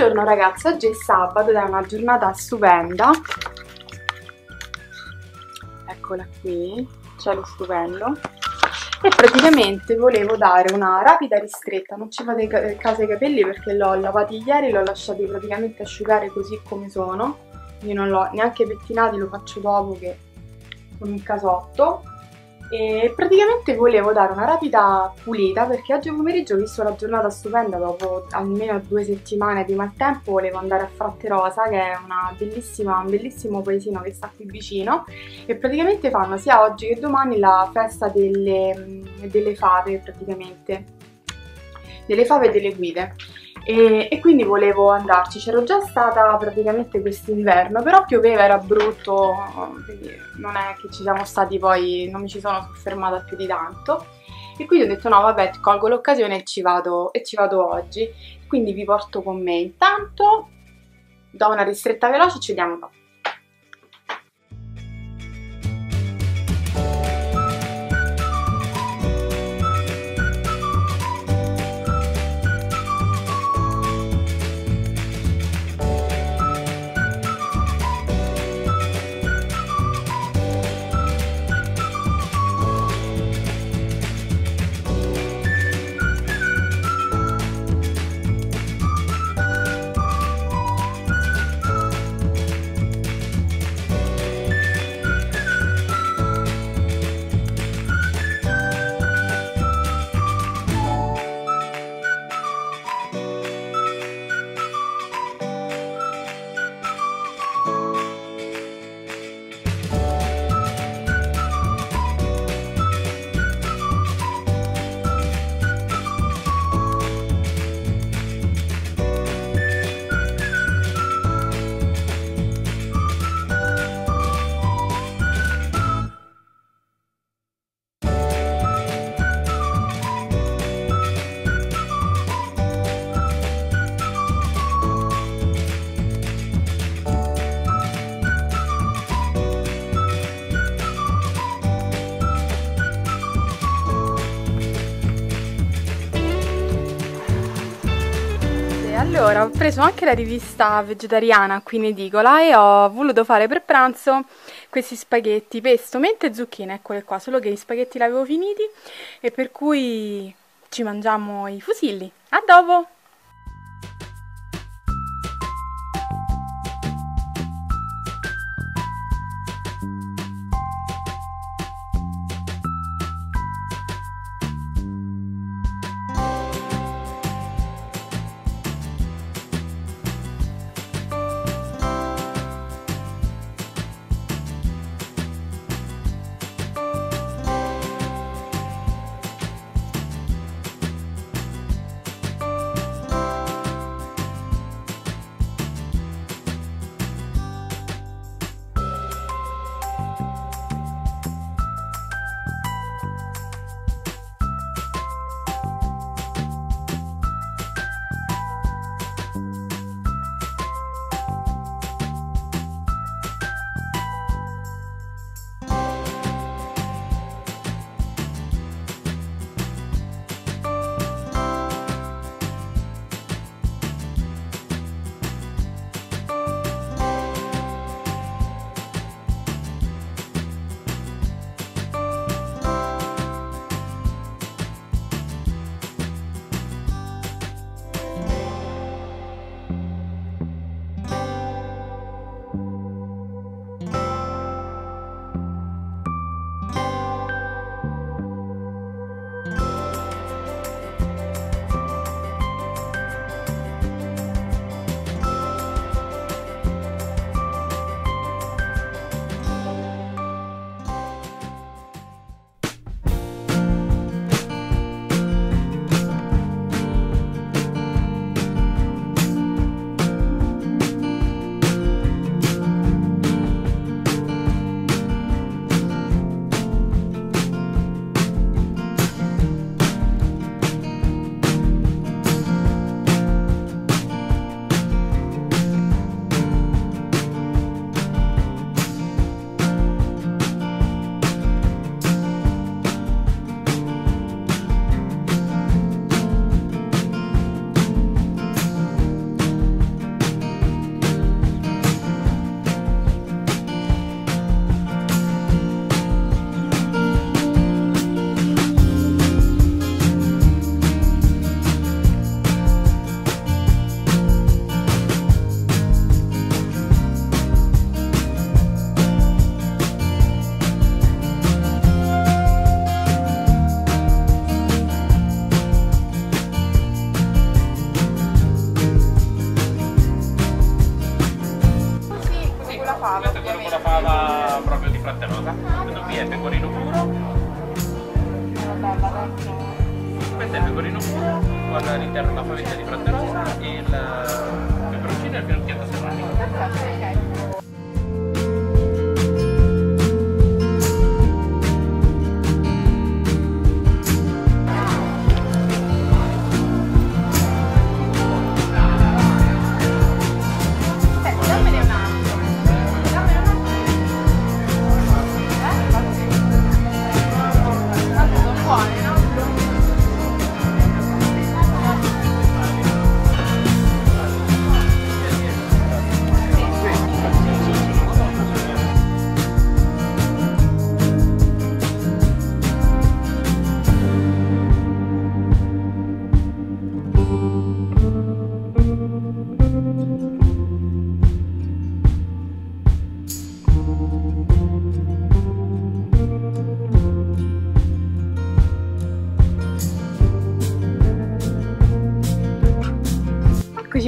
Buongiorno ragazzi, oggi è sabato ed è una giornata stupenda. Eccola qui, cielo stupendo. E praticamente volevo dare una rapida ristretta, non ci fate caso ai capelli perché l'ho lavati ieri, l'ho lasciati praticamente asciugare così come sono. Io non l'ho neanche pettinati, lo faccio dopo che con il casotto e praticamente volevo dare una rapida pulita perché oggi pomeriggio, visto la giornata stupenda, dopo almeno due settimane di maltempo, volevo andare a Fratte Rosa, che è un bellissimo paesino che sta qui vicino, e praticamente fanno sia oggi che domani la festa delle, delle fave, praticamente, delle fave e delle guide e, e quindi volevo andarci, c'ero già stata praticamente quest'inverno, però pioveva, era brutto, quindi non è che ci siamo stati poi, non mi ci sono soffermata più di tanto e quindi ho detto no vabbè colgo l'occasione e ci vado, e ci vado oggi, quindi vi porto con me. Intanto do una ristretta veloce e ci vediamo dopo. Allora, ho preso anche la rivista vegetariana qui in edicola e ho voluto fare per pranzo questi spaghetti, pesto, mente e zucchine, eccole qua, solo che gli spaghetti li avevo finiti e per cui ci mangiamo i fusilli. A dopo!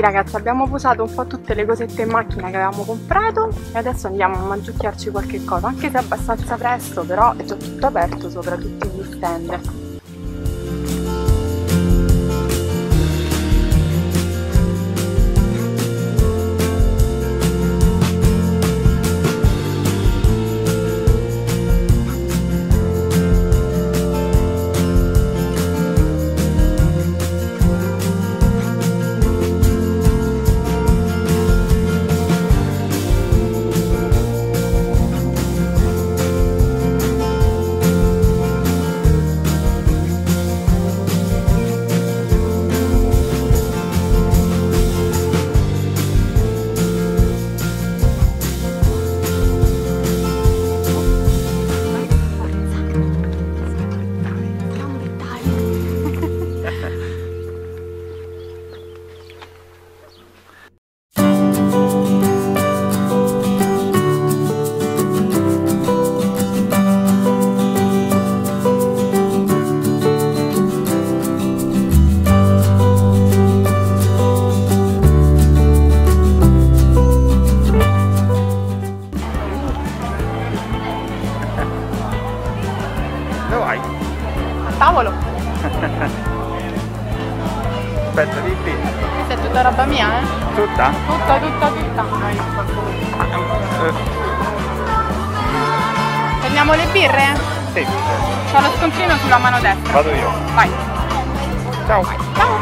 Ragazzi, abbiamo posato un po' tutte le cosette in macchina che avevamo comprato e adesso andiamo a mangiucchiarci qualche cosa, anche se è abbastanza presto, però è già tutto aperto, soprattutto gli stand. Tutta? Tutta, tutta, tutta. Prendiamo le birre? sì, C'ho lo scontrino sulla mano destra. vado io. Vai. Ciao. Ciao.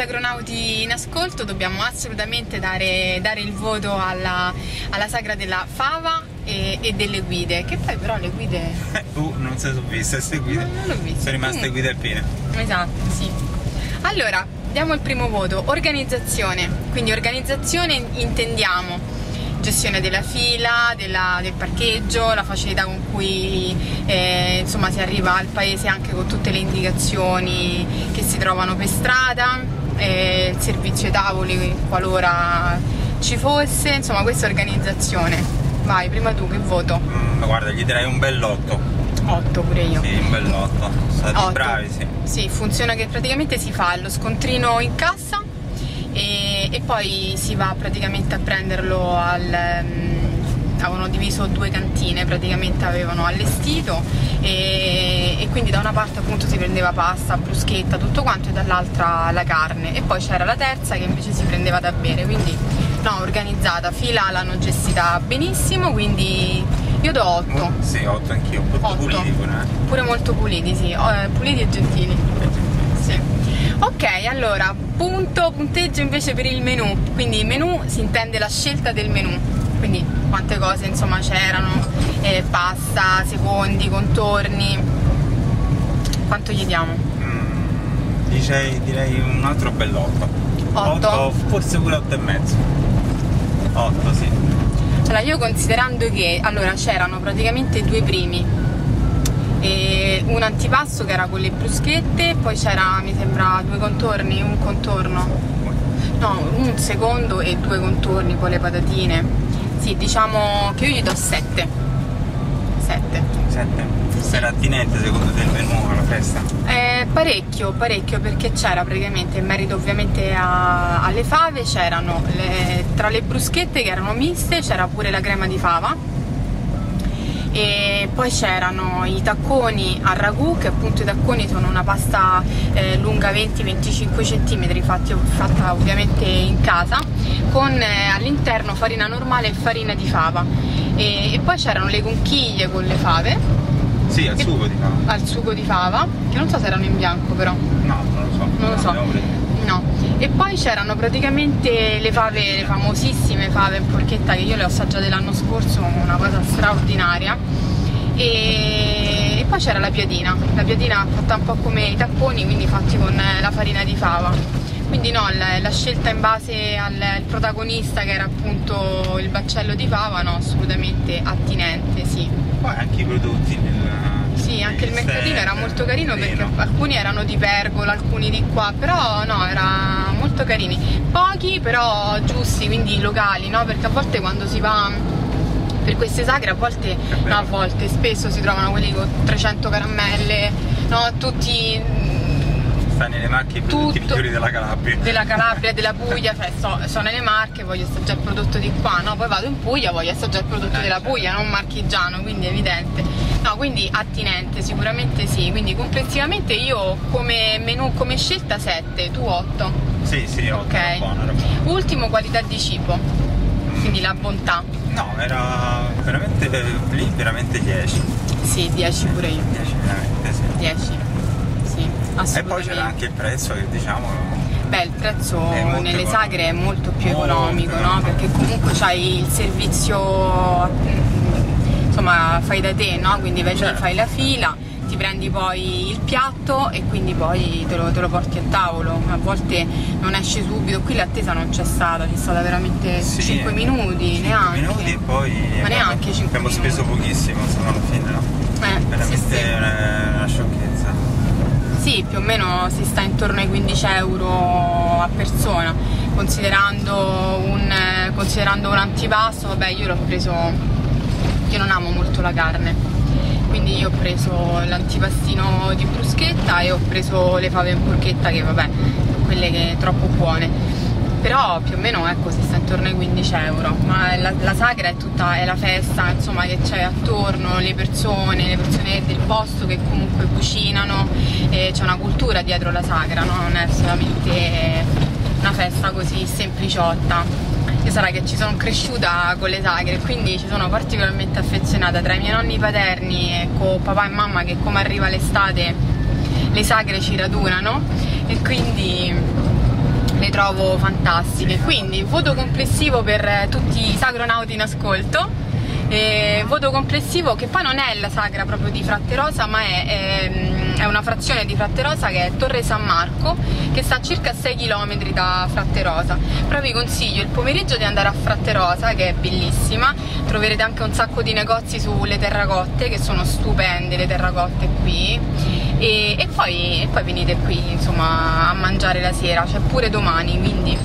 Allora, per tutti i sagronauti in ascolto dobbiamo assolutamente dare, dare il voto alla, alla sagra della fava e, e delle guide, che poi però le guide Uh, non si sono viste queste guide. non l'ho viste. Sono rimaste Mm. guide alpine. Esatto, sì. Allora, diamo il primo voto. Organizzazione. Quindi organizzazione intendiamo gestione della fila, della- del parcheggio, la facilità con cui eh, insomma, si arriva al paese anche con tutte le indicazioni che si trovano per strada, eh, il servizio ai tavoli qualora ci fosse, insomma questa organizzazione. Vai, prima tu che voto? Mm, guarda, gli direi un bell'otto. 8 pure io. Sì, un bell'otto. State Otto. bravi, sì. Sì, funziona che praticamente si fa lo scontrino in cassa e, e poi si va praticamente a prenderlo al... avevano diviso due cantine, praticamente avevano allestito e, e quindi da una parte appunto si prendeva pasta, bruschetta, tutto quanto e dall'altra la carne e poi c'era la terza che invece si prendeva da bere, quindi no, organizzata, fila l'hanno gestita benissimo, quindi io do 8. Sì, otto anch'io. Molto Otto. puliti pure, eh. Pure molto puliti, sì, oh, eh, puliti e gentili. Sì. Ok, allora, punto, punteggio invece per il menù. Quindi il menù si intende la scelta del menù. Quindi quante cose insomma c'erano, eh, pasta, secondi, contorni. Quanto gli diamo? Mm, direi, direi un altro bell'otto. Otto? Otto, forse pure otto e mezzo. Otto, sì. Allora, io considerando che allora c'erano praticamente due primi, un antipasto che era con le bruschette, poi c'era mi sembra due contorni, un contorno, no, un secondo e due contorni con le patatine. Sì, diciamo che io gli do 7. 7. Sette. Era attinente secondo te il menù alla festa? Eh, parecchio, parecchio perché c'era praticamente in merito ovviamente a- alle fave, c'erano tra le bruschette che erano miste, c'era pure la crema di fava e poi c'erano i tacconi a ragù che appunto i tacconi sono una pasta eh, lunga 20-25 cm fatti, fatta ovviamente in casa con eh, all'interno farina normale e farina di fava e, e poi c'erano le conchiglie con le fave Sì, al sugo di fava. al sugo di fava che non so se erano in bianco però No, non lo so. non lo so. No. E poi c'erano praticamente le fave, le famosissime fave in porchetta che io le ho assaggiate l'anno scorso, una cosa straordinaria. E, e poi c'era la piadina, la piadina fatta un po' come i tapponi, quindi fatti con eh, la farina di fava. Quindi no, la, la scelta in base al, al protagonista che era appunto il baccello di fava, no, assolutamente attinente, sì. Poi anche i prodotti nel... Sì, anche il mercatino era molto carino perché alcuni erano di pergola, alcuni di qua, però no, era molto carini. Pochi però giusti, quindi locali, no? Perché a volte quando si va per queste sagre, a volte, no, a volte, spesso si trovano quelli con 300 caramelle, no? Tutti Sta nelle marche i prodotti Tutto. migliori della Calabria. della Calabria, della Puglia, cioè so, sono nelle Marche, voglio assaggiare il prodotto di qua, no? Poi vado in Puglia, voglio assaggiare il prodotto Eh, della certo. Puglia, non marchigiano, quindi è evidente. No, quindi attinente, sicuramente sì. Quindi complessivamente io come menù, come scelta 7, tu 8. Sì, sì, otto, Ok. era buono, era buono. Ultimo qualità di cibo, quindi la bontà. No, era veramente lì veramente 10. Sì, 10 pure io. 10 veramente, sì. 10. Sì, E poi assolutamente. c'era anche il prezzo che diciamo Beh, il prezzo nelle sagre è molto più economico, no? Perché comunque c'hai il servizio, insomma, fai da te, no? Quindi vai lì, Certo. fai la fila, ti prendi poi il piatto e quindi poi te lo, te lo porti a tavolo. A volte non esci subito, qui l'attesa non c'è stata, c'è stata veramente sì, 5 minuti, 5 neanche. minuti e poi Ma neanche 5 abbiamo speso pochissimo insomma alla fine no? Eh, sì, veramente sì. Una, una sciocchezza Sì, più o meno si sta intorno ai 15 euro a persona, considerando un, eh, considerando un antipasto, vabbè io l'ho preso, io non amo molto la carne, quindi io ho preso l'antipastino di bruschetta e ho preso le fave in porchetta che vabbè, quelle che troppo buone. Però più o meno ecco si sta intorno ai 15 euro, ma la, la sagra è tutta, è la festa insomma che c'è attorno, le persone, le persone del posto che comunque cucinano, c'è una cultura dietro la sagra, no? non è solamente una festa così sempliciotta. Io sarà che ci sono cresciuta con le sagre, quindi ci sono particolarmente affezionata tra i miei nonni paterni e con papà e mamma che come arriva l'estate le sagre ci radunano e quindi le trovo fantastiche. Quindi voto complessivo per tutti i sagronauti in ascolto. voto complessivo che poi non è la sagra proprio di Fratte Rosa ma è ehm, è una frazione di Fratterosa che è Torre San Marco, che sta a circa 6 km da Fratterosa. Però vi consiglio il pomeriggio di andare a Fratterosa, che è bellissima, troverete anche un sacco di negozi sulle terracotte, che sono stupende le terracotte qui. E, e, poi, e poi venite qui insomma a mangiare la sera, cioè pure domani, quindi...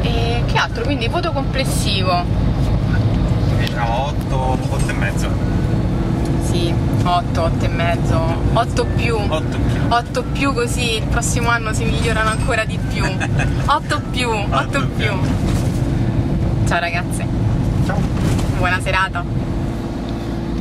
E che altro? Quindi voto complessivo? Diciamo 8, 8 e mezzo. Sì, 8, 8 e mezzo, 8 più. 8 più. 8 più così il prossimo anno si migliorano ancora di più. 8 più, 8 più. Ciao ragazze. Ciao. Buona serata.